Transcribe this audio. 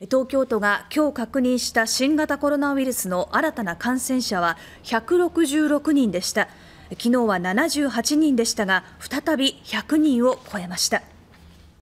東京都が今日確認した新型コロナウイルスの新たな感染者は166人でした。昨日は78人でしたが再び100人を超えました。